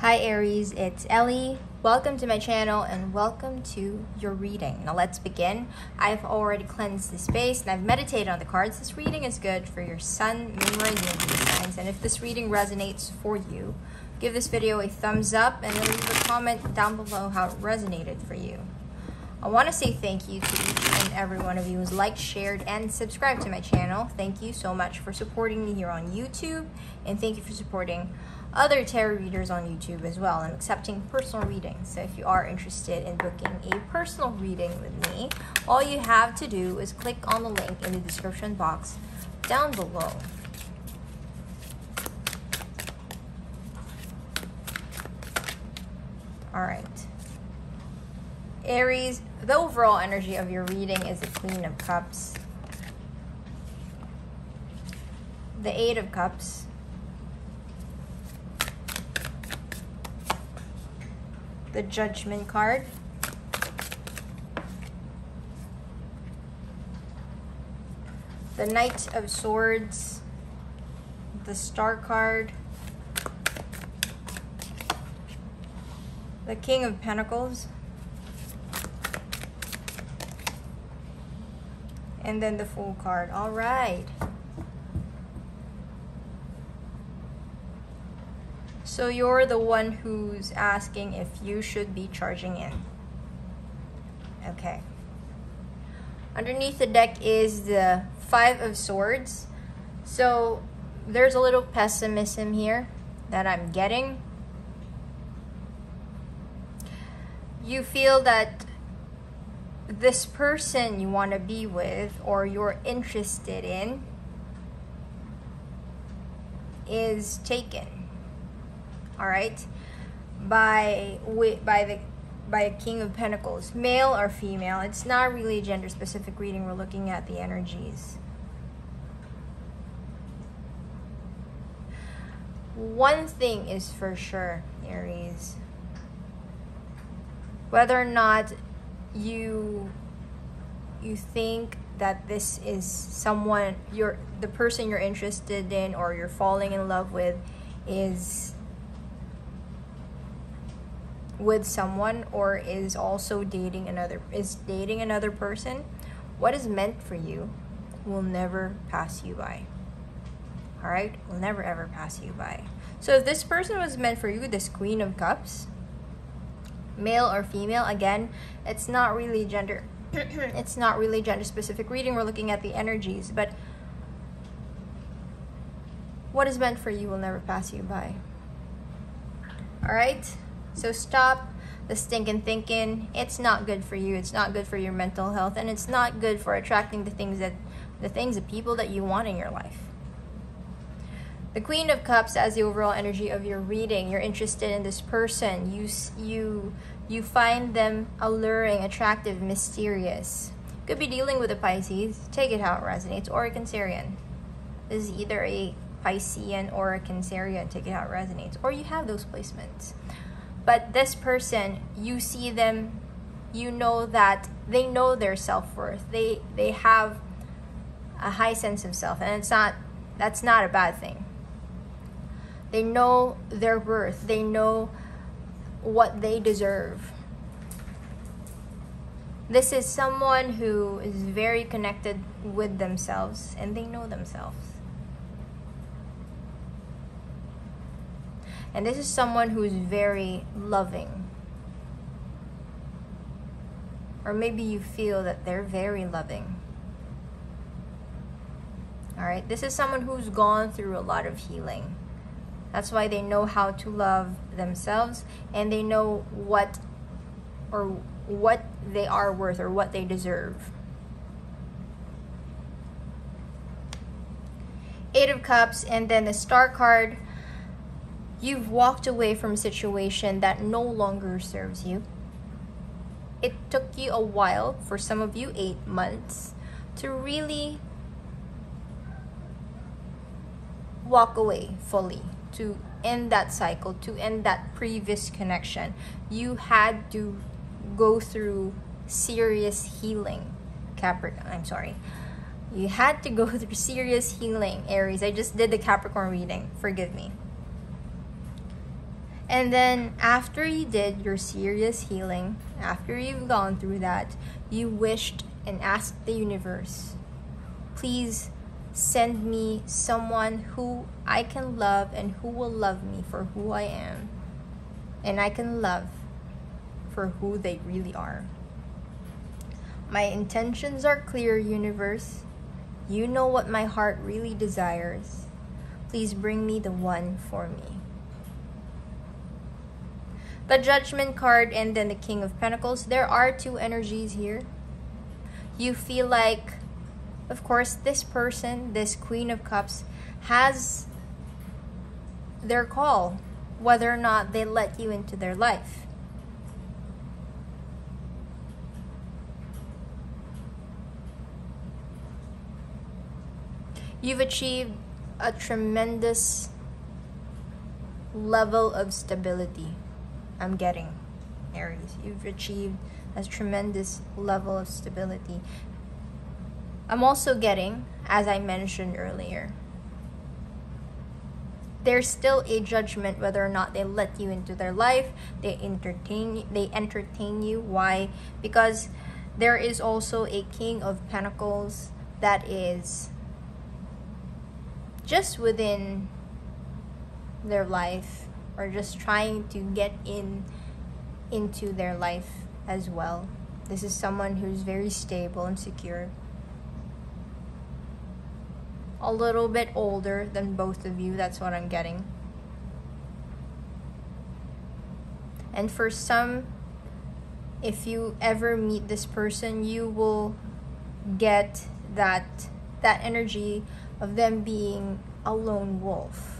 Hi Aries, it's Ellie. Welcome to my channel and welcome to your reading. Now let's begin. I've already cleansed the space and I've meditated on the cards. This reading is good for your sun, moon, meridian signs. And if this reading resonates for you, give this video a thumbs up and leave a comment down below how it resonated for you. I want to say thank you to each and every one of you who's liked, shared, and subscribed to my channel. Thank you so much for supporting me here on YouTube and thank you for supporting other tarot readers on YouTube as well. I'm accepting personal readings. So if you are interested in booking a personal reading with me, all you have to do is click on the link in the description box down below. All right. Aries, the overall energy of your reading is the Queen of Cups, the Eight of Cups, the Judgment card. The Knight of Swords, the Star card, the King of Pentacles, and then the Fool card. All right. So you're the one who's asking if you should be charging in. Okay. Underneath the deck is the Five of Swords. So there's a little pessimism here that I'm getting. You feel that this person you want to be with or you're interested in is taken all right? By by the by a king of pentacles. Male or female it's not really a gender specific reading. We're looking at the energies. One thing is for sure aries. Whether or not you you think that this is someone you're the person you're interested in or you're falling in love with is with someone or is also dating another is dating another person what is meant for you will never pass you by. All right? Will never ever pass you by. So if this person was meant for you this queen of cups male or female again it's not really gender it's not really gender specific reading. We're looking at the energies but what is meant for you will never pass you by. All right so stop the stinking thinking. It's not good for you. It's not good for your mental health and it's not good for attracting the things that the things the people that you want in your life. The Queen of Cups as the overall energy of your reading. You're interested in this person. You you you find them alluring, attractive, mysterious. Could be dealing with a Pisces. Take it how it resonates. Or a Cancerian. This is either a Piscean or a Cancerian. Take it how it resonates. Or you have those placements. But this person, you see them, you know that they know their self-worth. They they have a high sense of self and it's not that's not a bad thing. They know their worth. They know what they deserve. This is someone who is very connected with themselves and they know themselves. And this is someone who is very loving. Or maybe you feel that they're very loving. All right, this is someone who's gone through a lot of healing. That's why they know how to love themselves and they know what or what they are worth or what they deserve. Eight of Cups and then the Star card You've walked away from a situation that no longer serves you. It took you a while, for some of you, eight months, to really walk away fully, to end that cycle, to end that previous connection. You had to go through serious healing. Capricorn, I'm sorry. You had to go through serious healing, Aries. I just did the Capricorn reading. Forgive me And then after you did your serious healing, after you've gone through that, you wished and asked the universe, please send me someone who I can love and who will love me for who I am. And I can love for who they really are. My intentions are clear, universe. You know what my heart really desires. Please bring me the one for me the Judgment card and then the King of Pentacles. There are two energies here. You feel like, of course, this person, this Queen of Cups, has their call, whether or not they let you into their life. You've achieved a tremendous level of stability. I'm getting, Aries. You've achieved a tremendous level of stability. I'm also getting, as I mentioned earlier, there's still a judgment whether or not they let you into their life, they entertain they entertain you. Why? Because there is also a king of pentacles that is just within their life or just trying to get in into their life as well. This is someone who's very stable and secure. A little bit older than both of you, that's what I'm getting. And for some, if you ever meet this person, you will get that that energy of them being a lone wolf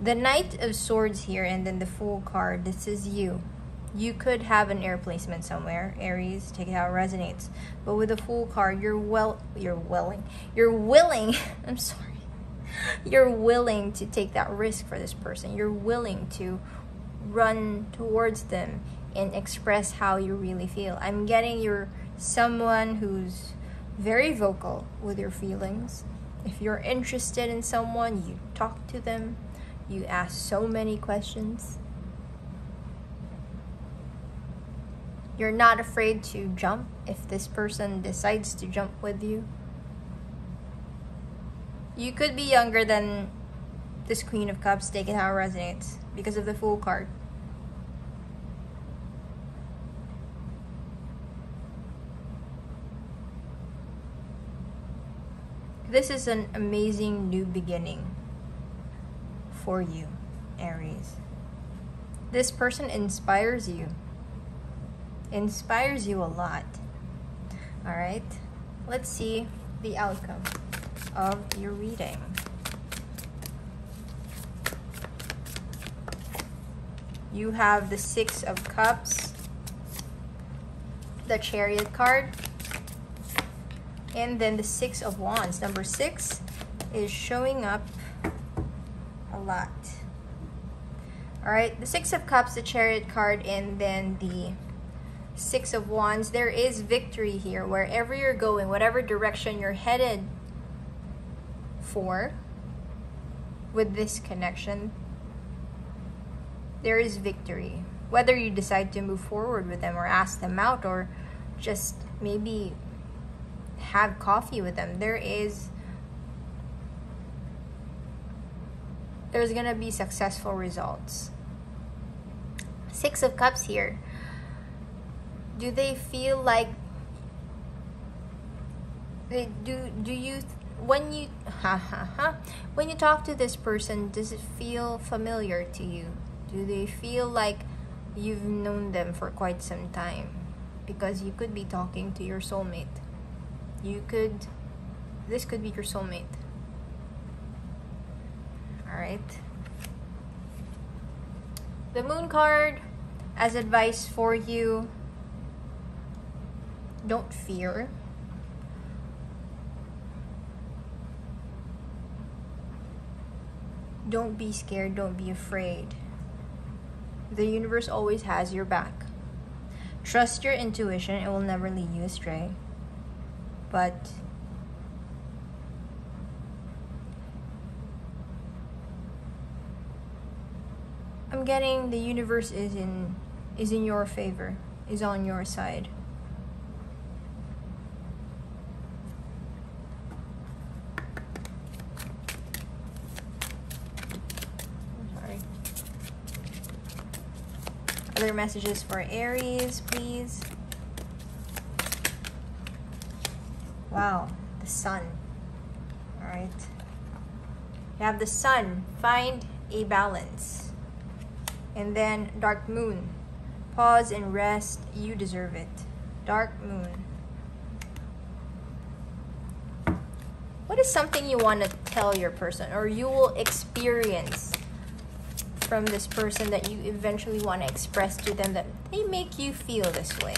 the Knight of Swords here and then the Fool card, this is you. You could have an air placement somewhere, Aries, take it how it resonates. But with the Fool card, you're well, you're willing, you're willing, I'm sorry, you're willing to take that risk for this person. You're willing to run towards them and express how you really feel. I'm getting you're someone who's very vocal with your feelings. If you're interested in someone, you talk to them you ask so many questions. You're not afraid to jump if this person decides to jump with you. You could be younger than this Queen of Cups, take it how it resonates, because of the Fool card. This is an amazing new beginning for you, Aries. This person inspires you. Inspires you a lot. All right? Let's see the outcome of your reading. You have the Six of Cups, the Chariot card, and then the Six of Wands. Number six is showing up lot. Alright, the Six of Cups, the Chariot card, and then the Six of Wands. There is victory here. Wherever you're going, whatever direction you're headed for with this connection, there is victory. Whether you decide to move forward with them or ask them out or just maybe have coffee with them, there is there's gonna be successful results. Six of Cups here. Do they feel like they do do you when you ha ha ha. When you talk to this person does it feel familiar to you? Do they feel like you've known them for quite some time? Because you could be talking to your soulmate. You could this could be your soulmate all right. The moon card as advice for you. Don't fear. Don't be scared. Don't be afraid. The universe always has your back. Trust your intuition. It will never lead you astray. But I'm getting the universe is in is in your favor, is on your side. Sorry. Other messages for Aries, please. Wow, the sun. All right. You have the sun. Find a balance. And then dark moon. Pause and rest. You deserve it. Dark moon. What is something you want to tell your person or you will experience from this person that you eventually want to express to them that they make you feel this way?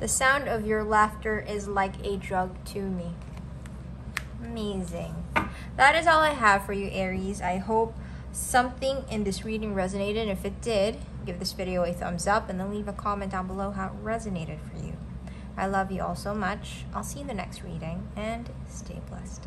The sound of your laughter is like a drug to me. Amazing. That is all I have for you, Aries. I hope something in this reading resonated. If it did, give this video a thumbs up and then leave a comment down below how it resonated for you. I love you all so much. I'll see you in the next reading and stay blessed.